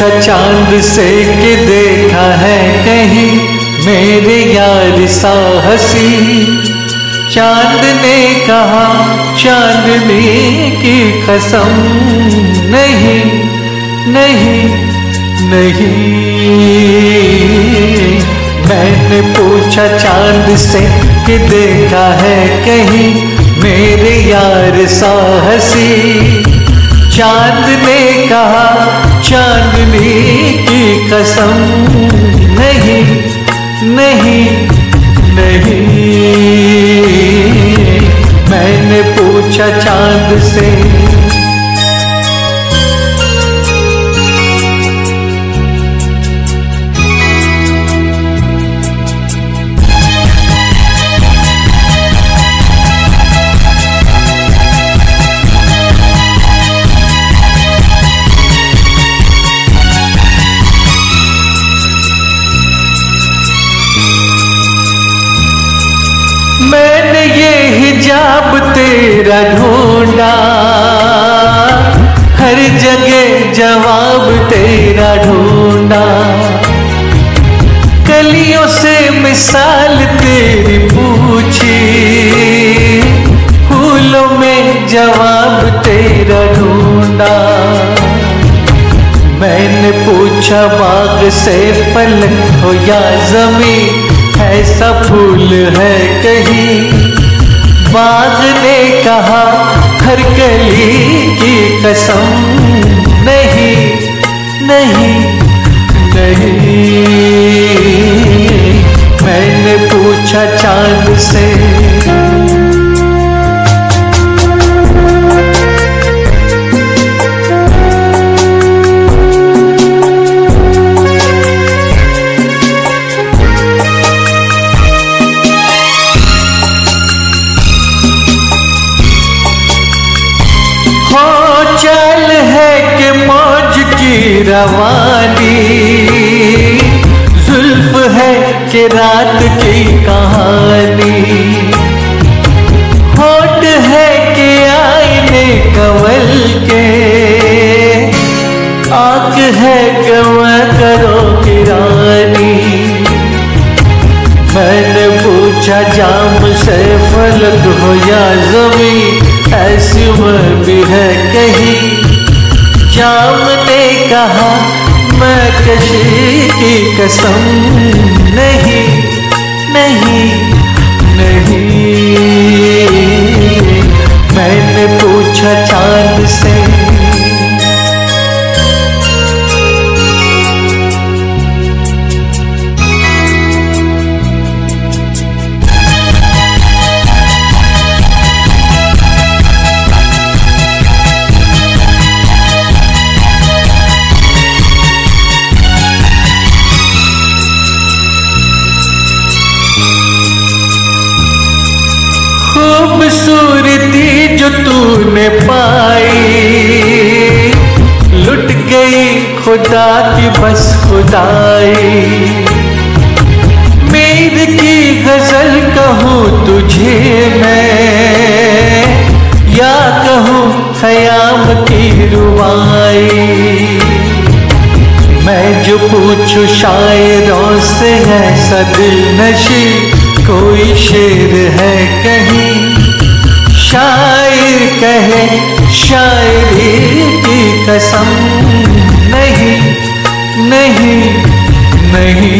पूछा चाँद से कि देखा है कहीं मेरे यार सा हसी चाँद ने कहा चांदनी की कसम नहीं नहीं नहीं। मैंने पूछा, चाँद से कि देखा है कहीं मेरे यार सा हसी चाँद ने कहा चांदनी की कसम नहीं नहीं नहीं। मैंने पूछा चाँद से ये हिजाब तेरा ढूंढा। हर जगह जवाब तेरा ढूंढा। कलियों से मिसाल तेरी पूछी। फूलों में जवाब तेरा ढूंढा। मैंने पूछा, बाग से पलक हो या ज़मीन, ऐसा फूल है कहीं? बाग ने कहा हर गली की कसम नहीं नहीं नहीं। मैंने पूछा चाँद से रवानी। जुल्फ है कि रात की कहानी। होठ है कि आईने कवल के। आँख है गवा करो किरानी मैंने पूछा, जाम से फलक हो या जमी ऐसी उम्र भी है कहीं। जाम कहा मैं किसी की कसम नहीं नहीं नहीं। मैंने पूछा चाँद खूबसूरती जो तूने पाई। लुट गई खुदा की, बस खुदाई। मेर की गज़ल कहूँ तुझे मैं, या कहूँ खयाम की रुवाई। मैं जो पूछूँ शायरों से है सदिल नशी कोई शेर है कहीं, शायर कहे, शायरी की कसम। नहीं नहीं नहीं।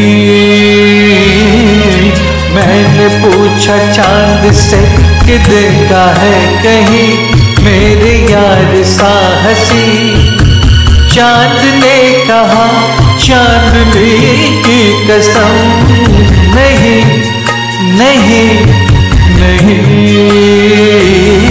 मैंने पूछा चाँद से कि देखा है कहीं, मेरे यार सा हसी चाँद ने कहा चांदनी की कसम। नहीं नहीं नहीं।